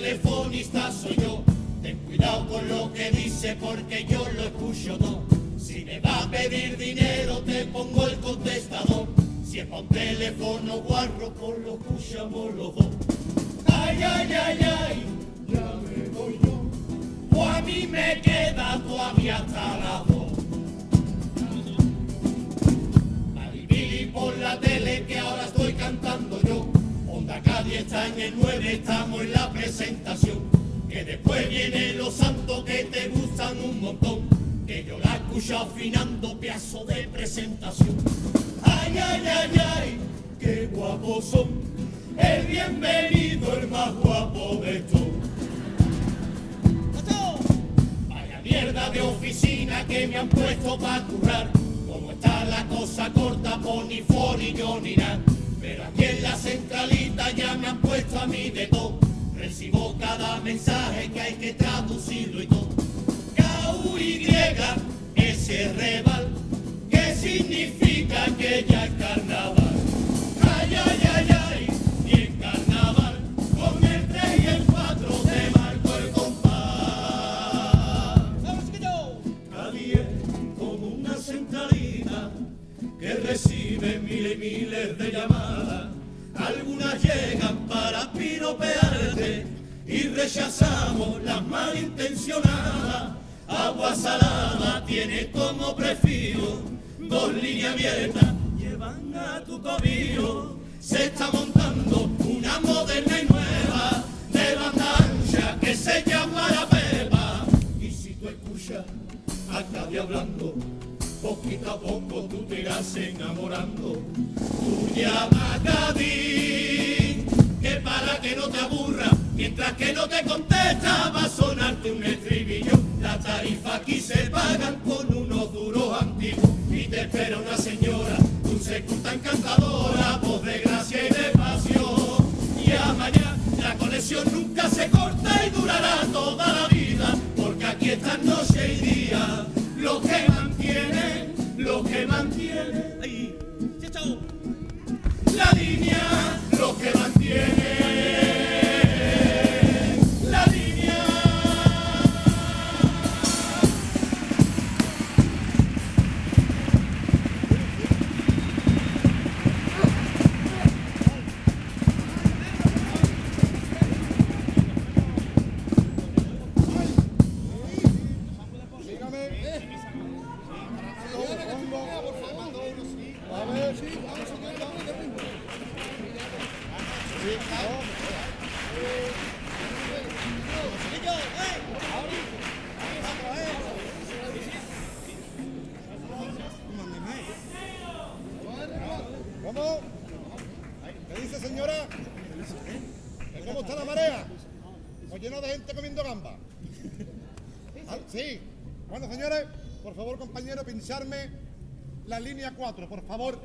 telefonista soy yo. Ten cuidado con lo que dice porque yo lo escucho todo. Si me va a pedir dinero te pongo el contestador. Si es pa' un teléfono guarro, pues lo escuchamos los dos. Ay, ay, ay, ay, ya me voy yo. O a mí me queda todavía hasta las está en el 9, estamos en la presentación. Que después vienen los santos que te gustan un montón. Que yo la escucho afinando pedazo de presentación. Ay, ay, ay, ay, qué guapos son. El bienvenido, el más guapo de todos. Vaya mierda de oficina que me han puesto para currar. Como está la cosa corta, pony for y yo ni nada. Pero aquí en la centralita ya me han puesto a mí de todo. Recibo cada mensaje que hay que traducirlo y todo. Miles y miles de llamadas. Algunas llegan para piropearte y rechazamos las malintencionadas. Agua salada tiene como prefijo dos líneas abiertas, llevan a tu cobijo. Se está montando una moderna y nueva de banda ancha que se llama la Pepa. Y si tú escuchas acabe hablando, poquito a poco tú te irás enamorando. Tú llama a Cádiz, que para que no te aburra, mientras que no te contesta va a sonarte un estribillo. La tarifa aquí se pagan ¿Cómo está la marea? ¿Nos llena de gente comiendo gamba? Ah, Sí. Bueno, señores, por favor, compañero, pincharme la línea 4, por favor.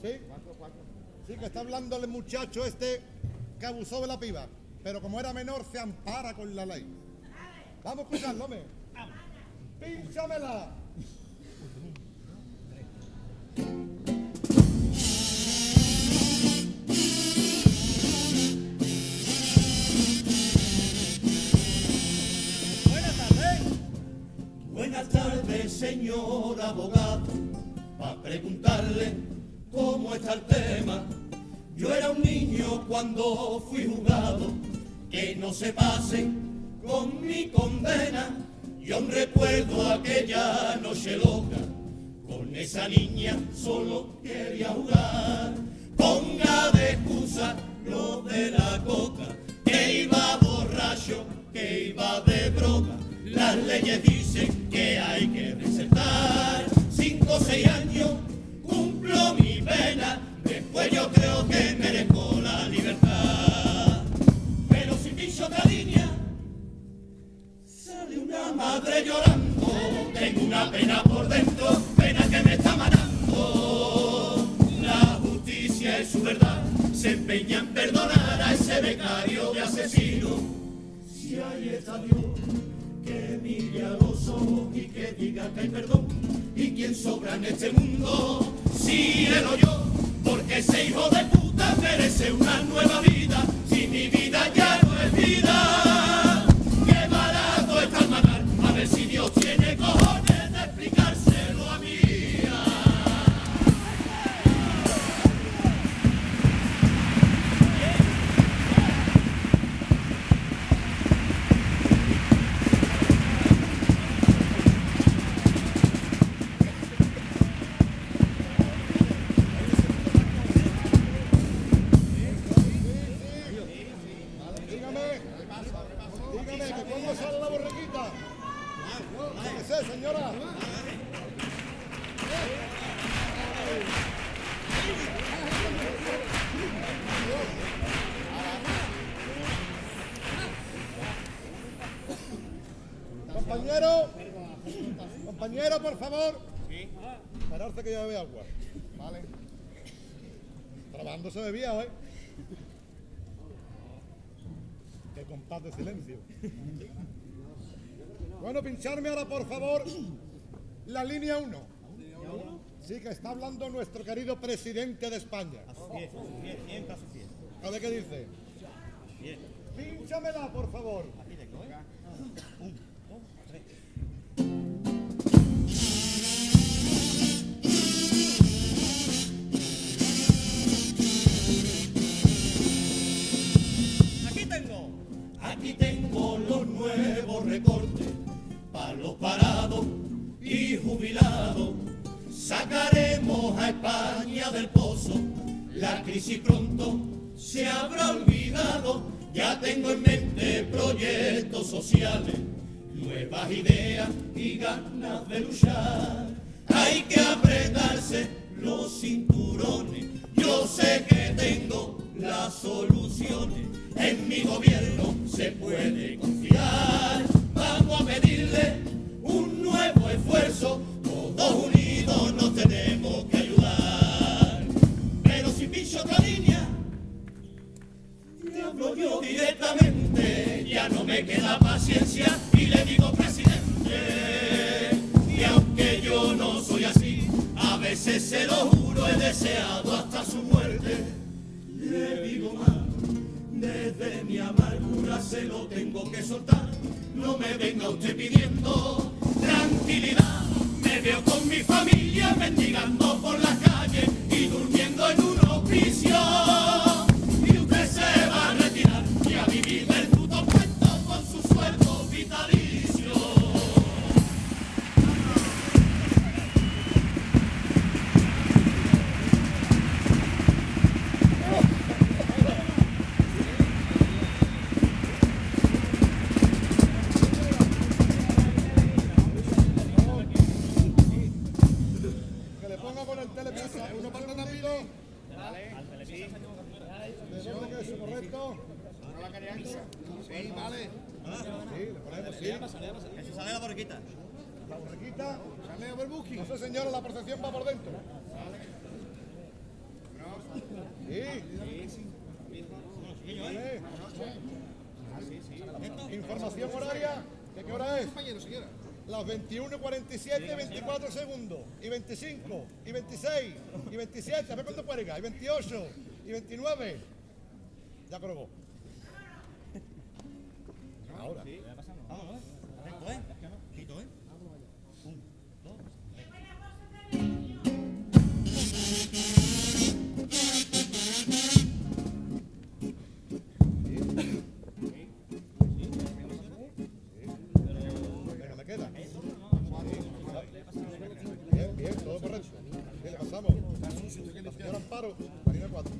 ¿Sí? Sí, que está hablando el muchacho este que abusó de la piba. Pero como era menor, se ampara con la ley. Vamos a escucharlo, hombre. Pínchamela. Señor abogado. Pa' preguntarle cómo está el tema. Yo era un niño cuando fui juzgado. Que no se pasen con mi condena. Yo aún recuerdo aquella noche loca. Con esa niña solo quería jugar. Ponga de excusa lo de la coca. Que iba borracho, que iba de droga. Las leyes dicen que hay que Cinco o seis años cumplo mi pena. Después yo creo que merezco la libertad. Pero si piso otra línea, sale una madre llorando. Tengo una pena por dentro, pena que me está matando. La justicia es su verdad, se empeña en perdonar a ese becario de asesino. Si ahí está Dios, que mire a los ojos y que diga que hay perdón. ¿Y quién sobra en este mundo? Si él o yo, porque ese hijo de puta merece una nueva vida. Compañero, compañero, por favor. Pararse que ya bebe agua. Vale. Trabajando se bebía, ¿eh? Qué compás silencio. Bueno, pincharme ahora, por favor, la línea 1. Sí, que está hablando nuestro querido presidente de España. A ver qué dice. Pínchamela, por favor. Aquí tengo, ¿eh? Un, dos, tres. Aquí tengo. Aquí tengo los nuevos recortes los parados y jubilados. Sacaremos a España del pozo. La crisis pronto se habrá olvidado. Ya tengo en mente proyectos sociales, nuevas ideas y ganas de luchar. Hay que apretarse los cinturones. Yo sé que tengo las soluciones. En mi gobierno se puede en Información horaria. ¿De qué hora es? Las 21 y 47, 24 segundos. Y 25, y 26, y 27. A ver cuánto cuelga. Y 28, y 29. Ya colgó. Ahora. La señora Amparo, Marina 4.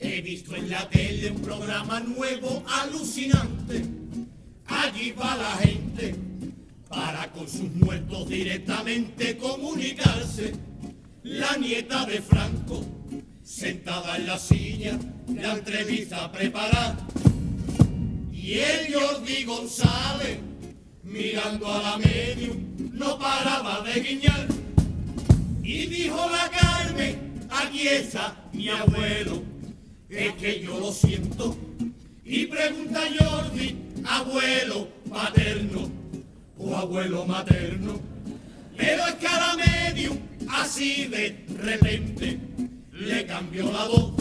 He visto en la tele un programa nuevo alucinante. Allí va la gente para con sus muertos directamente comunicarse. La nieta de Franco, sentada en la silla, la entrevista preparada. Y el Jordi González, mirando a la medium, no paraba de guiñar. Y dijo la Carmen, aquí está mi abuelo, es que yo lo siento. Y pregunta Jordi, abuelo paterno o abuelo materno. Pero es que a la medium, así de repente, le cambió la voz.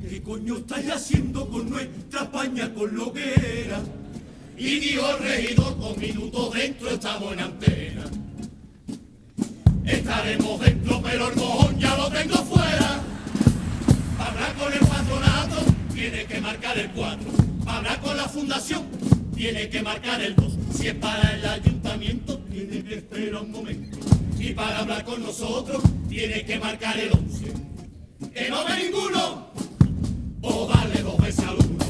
¿Qué coño estáis haciendo con nuestra España con lo que era? Y dijo el regidor, dos minutos dentro estamos en antena. Estaremos dentro, pero el mojón ya lo tengo fuera. Para hablar con el patronato, tiene que marcar el 4. Para hablar con la fundación, tiene que marcar el 2. Si es para el ayuntamiento, tiene que esperar un momento. Y para hablar con nosotros, tiene que marcar el 11. ¡Que no ve ninguno! O darle dos veces al uno.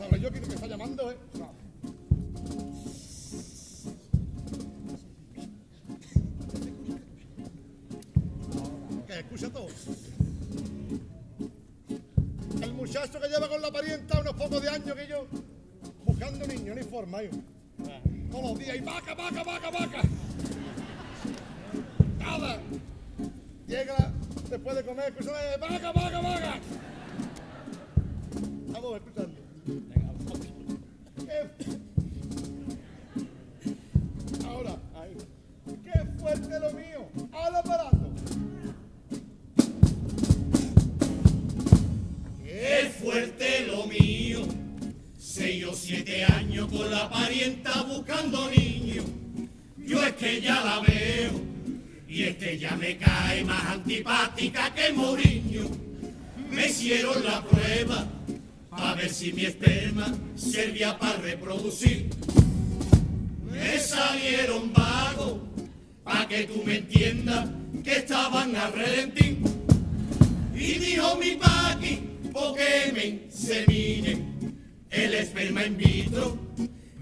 Sabré yo quién me está llamando, eh. Que escucha todo. El muchacho que lleva con la parienta unos pocos de años que yo, buscando niños, ni forma, yo. Todos los días, y vaca, vaca, vaca, vaca. Nada. Llega después de comer, escucha, eh, vaca, vaca, vaca. Con la parienta buscando niños. Yo es que ya la veo y es que ya me cae más antipática que Mourinho. Me hicieron la prueba a ver si mi esperma servía para reproducir. Me salieron vagos, pa' que tú me entiendas que estaban al redentín. Y dijo mi paqui, porque me inseminen el esperma in vitro.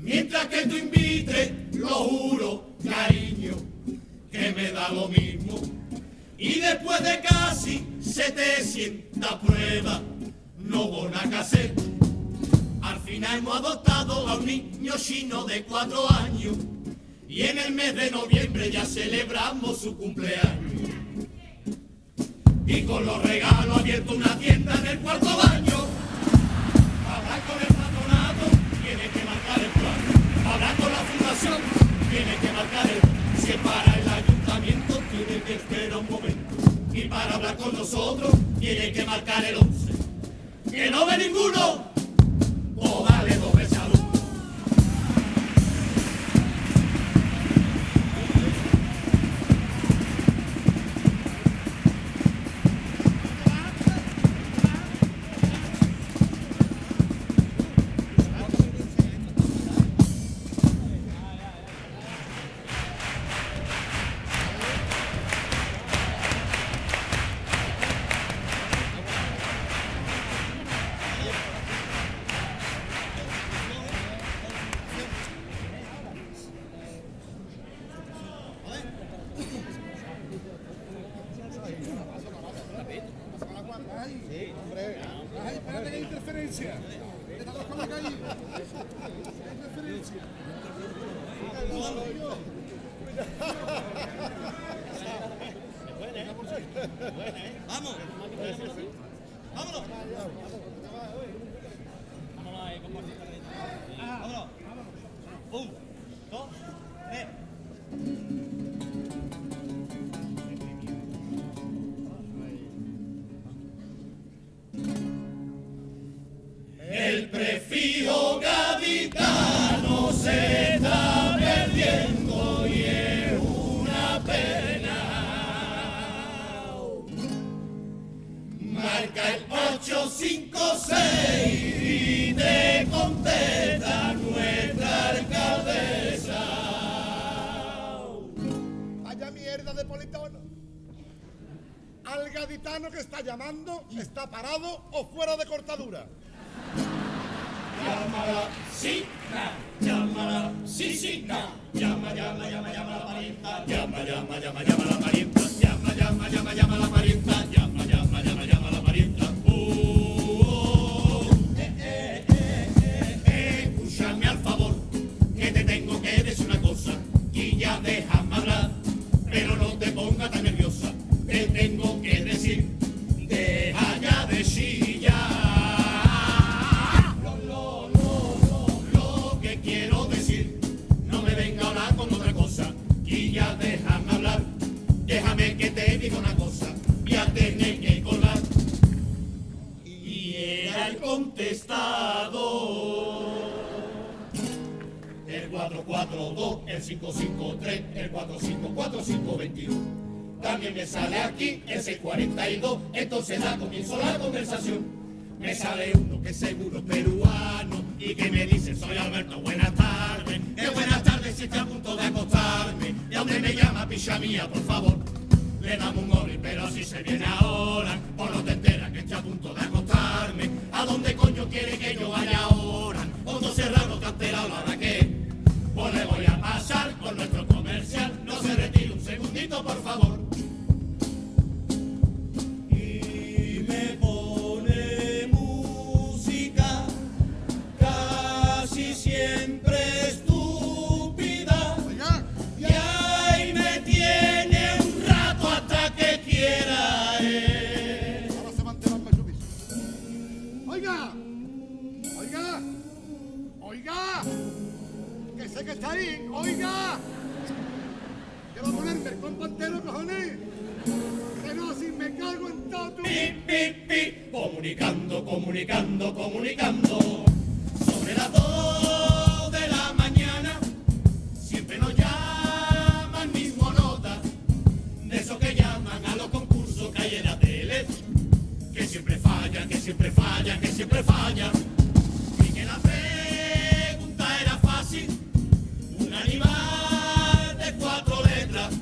Mientras que tú invites, lo juro, cariño, que me da lo mismo. Y después de casi 700 pruebas, no nada que hacer. Al final hemos adoptado a un niño chino de cuatro años. Y en el mes de noviembre ya celebramos su cumpleaños y con los regalos abierto una tienda en el cuarto baño. Con la fundación, tiene que marcar el Si es para el ayuntamiento, tiene que esperar un momento. Y para hablar con nosotros, tiene que marcar el 11. Que no ve ninguno, Vámonos. Vámonos. Un, dos, tres. Llamando está parado o fuera de cortadura. Llámala, sí, na, llámala, sí, sí, na. Llama, llama, llama, llama la parienta. Llama, llama, llama, llama la parienta. Llama, llama, llama, llama la parienta. Llama, llama, llama, llama la parienta. El contestador. El 442, el 553, el 454521. También me sale aquí el 642, entonces da comienzo la conversación. Me sale uno que seguro peruano y que me dice soy Alberto, buenas tardes. Eh, buenas tardes si estoy a punto de acostarme. ¿De dónde me llama picha mía, por favor? Le damos un gol, pero si se viene ahora, por no te enteras que estoy a punto de acostarme. ¿A dónde coño quiere que yo vaya ahora? Cuando cerrado cantelado, ¿ahora qué? Pues le voy a pasar con nuestro comercial. No se retire un segundito, por favor. Siempre fallan, que siempre fallan, que siempre fallan. Y que la pregunta era fácil. Un animal de cuatro letras.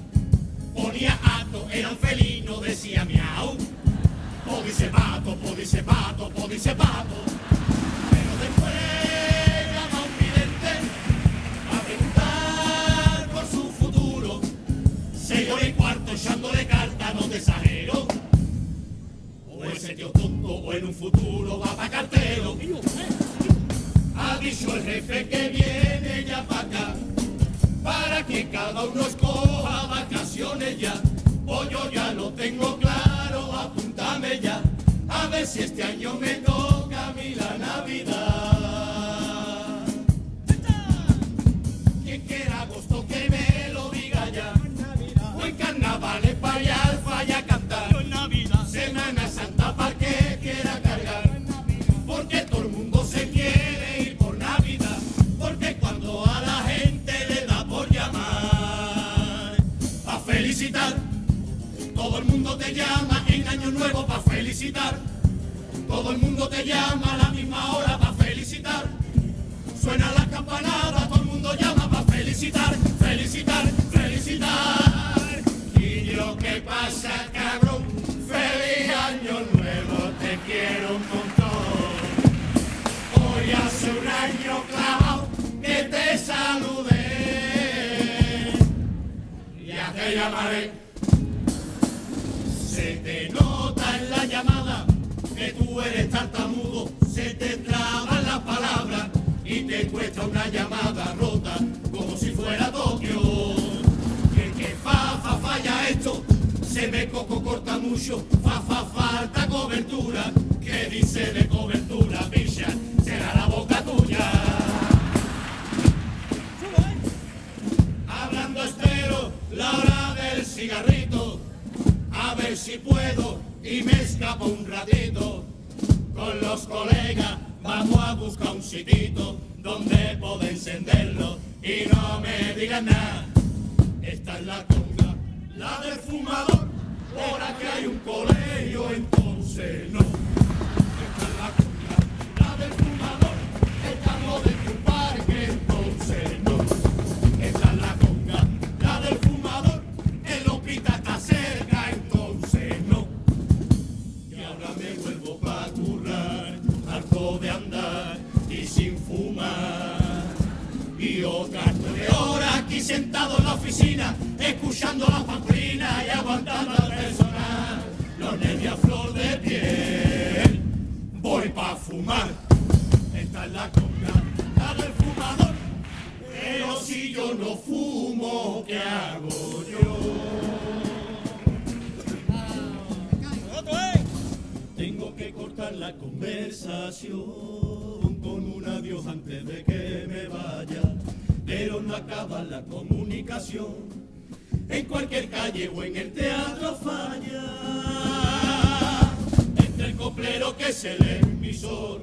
Ponía ato, era un felino, decía miau. O dice pato, o dice pato, o dice pato. O ese tío tonto, o en un futuro va pa' cartero. Ha dicho el jefe que viene ya pa' acá para que cada uno escoja vacaciones ya. O yo ya lo tengo claro, apúntame ya, a ver si este año me toca Año Nuevo para felicitar. Todo el mundo te llama a la misma hora para felicitar. Suena las campanadas, todo el mundo llama para felicitar, felicitar, felicitar. Y yo qué pasa, cabrón, feliz año nuevo, te quiero un montón. Hoy hace un año clavado que te saludé. Ya te llamaré. Te traban las palabras y te cuesta una llamada rota como si fuera Tokio. Y el que fa, fa, falla esto, se ve coco corta mucho, fa, fa, falta cobertura. ¿Qué dice de cobertura, picha? Será la boca tuya. Hablando espero la hora del cigarrito, a ver si puedo y me escapo un ratito. Con los colegas vamos a buscar un sitito donde puedo encenderlo y no me digan nada. Esta es la conga, la del fumador, por aquí hay un colegio, entonces no. Esta es la conga, la del fumador, estamos de un parque, entonces fumar. Y otras nueve horas aquí sentado en la oficina, escuchando las pamplinas y aguantando al personal. Los nervios a flor de piel, voy pa' fumar. Esta es la conga, la del fumador. Pero si yo no fumo, ¿qué hago yo? Tengo que cortar la conversación con antes de que me vaya, pero no acaba la comunicación. En cualquier calle o en el teatro falla. Entre el coplero que es el emisor,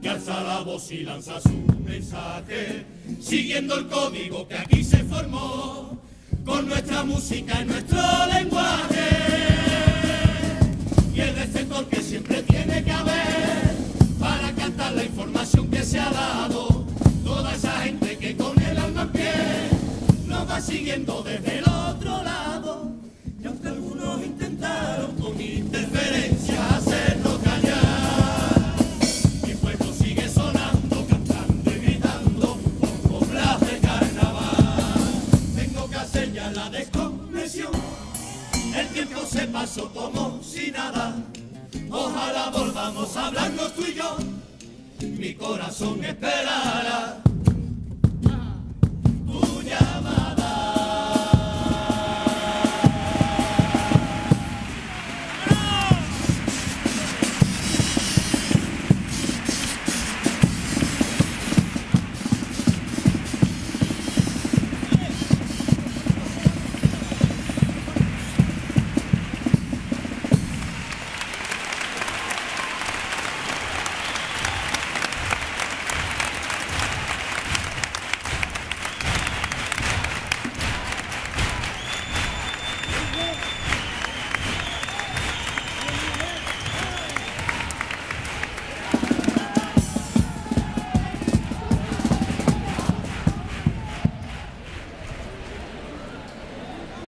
que alza la voz y lanza su mensaje, siguiendo el código que aquí se formó, con nuestra música y nuestro lenguaje viviendo.